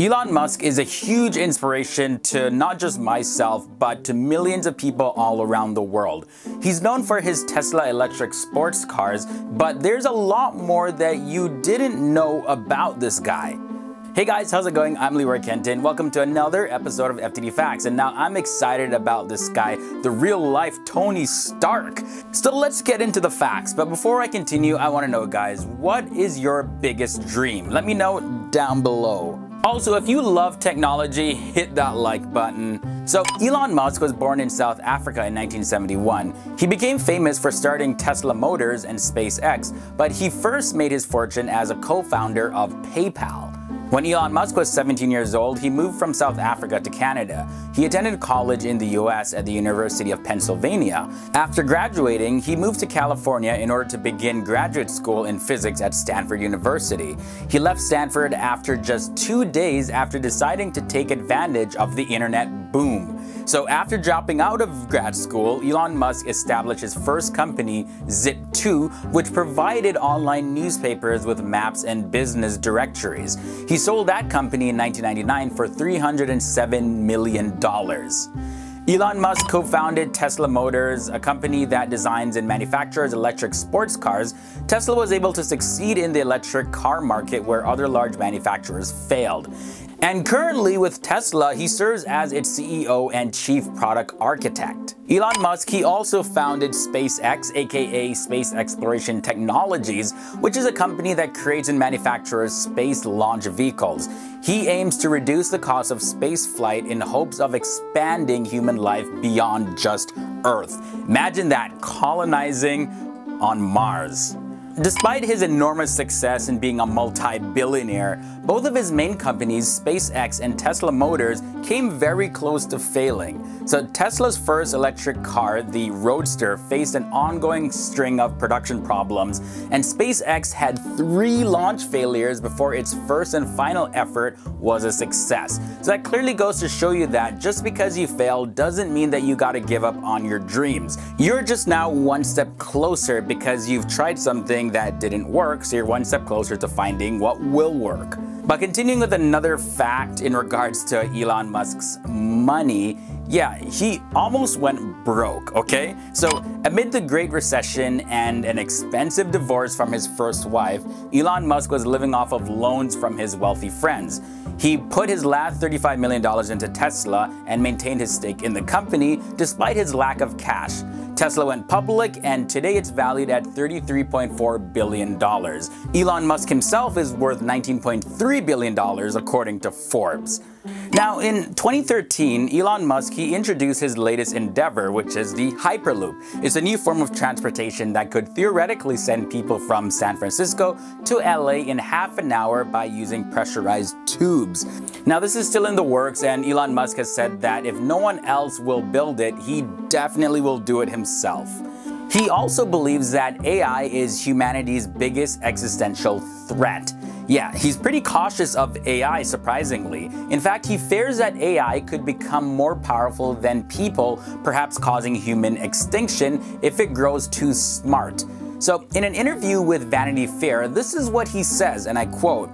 Elon Musk is a huge inspiration to not just myself, but to millions of people all around the world. He's known for his Tesla electric sports cars, but there's a lot more that you didn't know about this guy. Hey guys, how's it going? I'm Leroy Kenton. Welcome to another episode of FTD Facts. And now I'm excited about this guy, the real life Tony Stark. So let's get into the facts. But before I continue, I want to know, guys, what is your biggest dream? Let me know down below. Also, if you love technology, hit that like button. So, Elon Musk was born in South Africa in 1971. He became famous for starting Tesla Motors and SpaceX, but he first made his fortune as a co-founder of PayPal. When Elon Musk was 17 years old, he moved from South Africa to Canada. He attended college in the US at the University of Pennsylvania. After graduating, he moved to California in order to begin graduate school in physics at Stanford University. He left Stanford after just two days after deciding to take advantage of the internet boom. So after dropping out of grad school, Elon Musk established his first company, Zip2, which provided online newspapers with maps and business directories. He sold that company in 1999 for $307 million. Elon Musk co-founded Tesla Motors, a company that designs and manufactures electric sports cars. Tesla was able to succeed in the electric car market where other large manufacturers failed. And currently with Tesla, he serves as its CEO and Chief Product Architect. Elon Musk, he also founded SpaceX, aka Space Exploration Technologies, which is a company that creates and manufactures space launch vehicles. He aims to reduce the cost of space flight in hopes of expanding human life beyond just Earth. Imagine that, colonizing on Mars. Despite his enormous success in being a multi-billionaire, both of his main companies, SpaceX and Tesla Motors, came very close to failing. So Tesla's first electric car, the Roadster, faced an ongoing string of production problems, and SpaceX had three launch failures before its first and final effort was a success. So that clearly goes to show you that just because you failed doesn't mean that you gotta give up on your dreams. You're just now one step closer because you've tried something that didn't work, so you're one step closer to finding what will work. But continuing with another fact in regards to Elon Musk's money, yeah, he almost went broke, okay? So, amid the Great Recession and an expensive divorce from his first wife, Elon Musk was living off of loans from his wealthy friends. He put his last $35 million into Tesla and maintained his stake in the company despite his lack of cash. Tesla went public and today it's valued at $33.4 billion. Elon Musk himself is worth $19.3 billion according to Forbes. Now, in 2013, Elon Musk he introduced his latest endeavor, which is the Hyperloop. It's a new form of transportation that could theoretically send people from San Francisco to LA in half an hour by using pressurized tubes. Now, this is still in the works, and Elon Musk has said that if no one else will build it, he definitely will do it himself. He also believes that AI is humanity's biggest existential threat. Yeah, he's pretty cautious of AI, surprisingly. In fact, he fears that AI could become more powerful than people, perhaps causing human extinction if it grows too smart. So, in an interview with Vanity Fair, this is what he says, and I quote,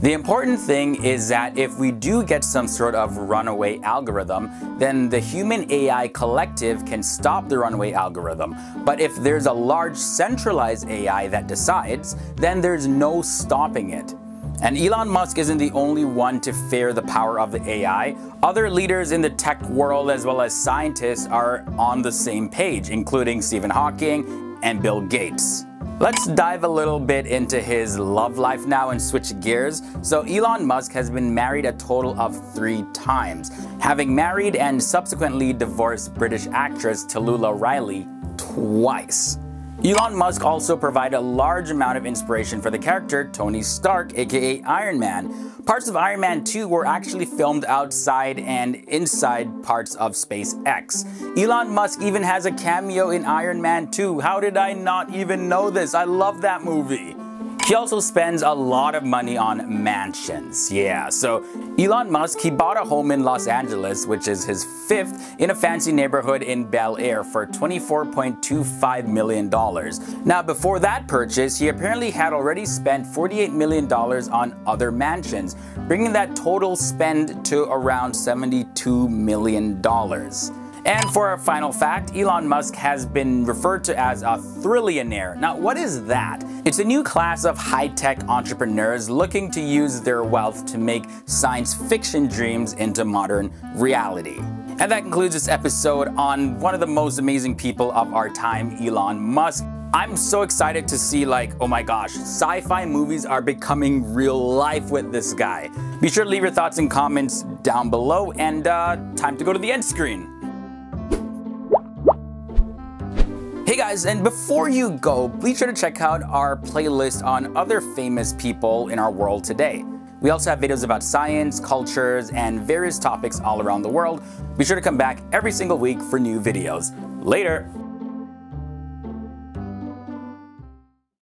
the important thing is that if we do get some sort of runaway algorithm, then the human AI collective can stop the runaway algorithm. But if there's a large centralized AI that decides, then there's no stopping it. And Elon Musk isn't the only one to fear the power of the AI. Other leaders in the tech world as well as scientists are on the same page, including Stephen Hawking and Bill Gates. Let's dive a little bit into his love life now and switch gears. So Elon Musk has been married a total of three times, having married and subsequently divorced British actress Talulah Riley twice. Elon Musk also provided a large amount of inspiration for the character Tony Stark, aka Iron Man. Parts of Iron Man 2 were actually filmed outside and inside parts of SpaceX. Elon Musk even has a cameo in Iron Man 2. How did I not even know this? I love that movie. He also spends a lot of money on mansions. Yeah, so Elon Musk, he bought a home in Los Angeles, which is his fifth, in a fancy neighborhood in Bel Air for $24.25 million. Now, before that purchase, he apparently had already spent $48 million on other mansions, bringing that total spend to around $72 million. And for our final fact, Elon Musk has been referred to as a thrillionaire. Now, what is that? It's a new class of high-tech entrepreneurs looking to use their wealth to make science fiction dreams into modern reality. And that concludes this episode on one of the most amazing people of our time, Elon Musk. I'm so excited to see like, oh my gosh, sci-fi movies are becoming real life with this guy. Be sure to leave your thoughts and comments down below and uh, time to go to the end screen. Hey guys, and before you go, be sure to check out our playlist on other famous people in our world today. We also have videos about science, cultures, and various topics all around the world. Be sure to come back every single week for new videos. Later!